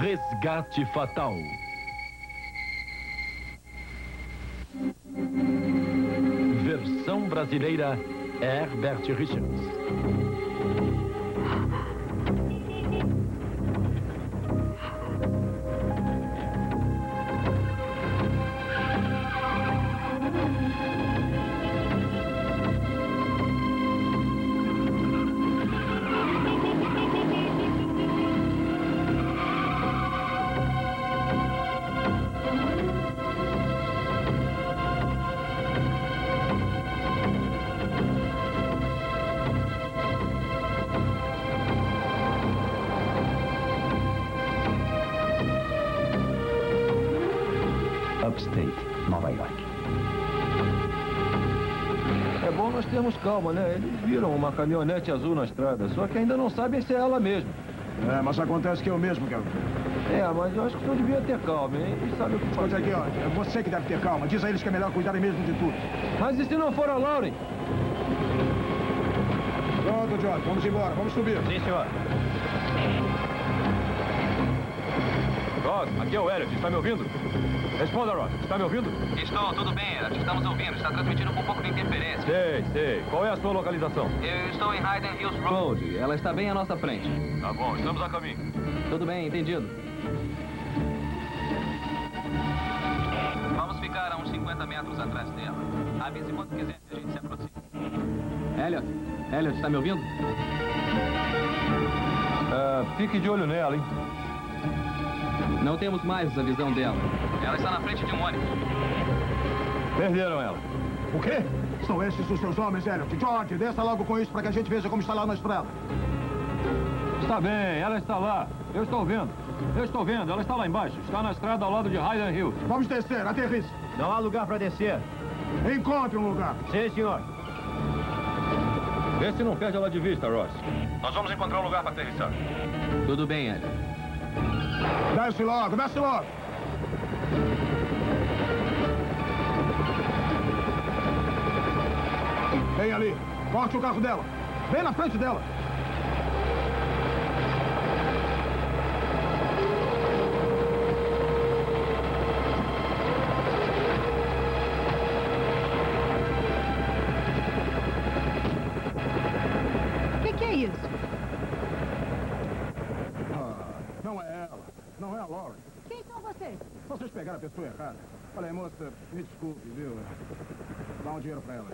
Resgate Fatal. Versão brasileira Herbert Richards. Upstate, Nova York. É bom nós termos calma, né? Eles viram uma caminhonete azul na estrada, só que ainda não sabem se é ela mesmo. É, mas acontece que eu mesmo quero ver. É, mas eu acho que o senhor devia ter calma, hein? Eles sabem o que Escuta fazer. aqui, ó. É você que deve ter calma. Diz a eles que é melhor cuidarem mesmo de tudo. Mas e se não for a Lauren? Pronto, George. Vamos embora. Vamos subir. Sim, senhor. Ross, aqui é o Elliot. Está me ouvindo? Responda, Ross. Está me ouvindo? Estou, tudo bem. Estamos ouvindo. Está transmitindo com um pouco de interferência. Sei, sei. Qual é a sua localização? Eu estou em Hayden Hills Road. Ela está bem à nossa frente. Tá bom, estamos a caminho. Tudo bem, entendido. Vamos ficar a uns 50 metros atrás dela. Avise quando quiser que a gente se aproxime. Elliot, Elliot, está me ouvindo? Ah, fique de olho nela, hein? Não temos mais a visão dela. Ela está na frente de um ônibus. Perderam ela. O quê? São esses os seus homens, Elliot. George, desça logo com isso para que a gente veja como está lá na estrada. Está bem, ela está lá. Eu estou vendo. Eu estou vendo, ela está lá embaixo. Está na estrada ao lado de Highland Hills. Vamos descer. Aterrize. Não há lugar para descer. Encontre um lugar. Sim, senhor. Vê se não perde ela de vista, Ross. Nós vamos encontrar um lugar para aterrissar. Tudo bem, Elliot. Desce logo, desce logo. Vem ali. Corte o carro dela. Bem na frente dela. O que, que é isso? Ah, não é ela. Lauren. Quem são vocês? Vocês pegaram a pessoa errada. Olha aí, moça, me desculpe, viu? Dá um dinheiro pra ela.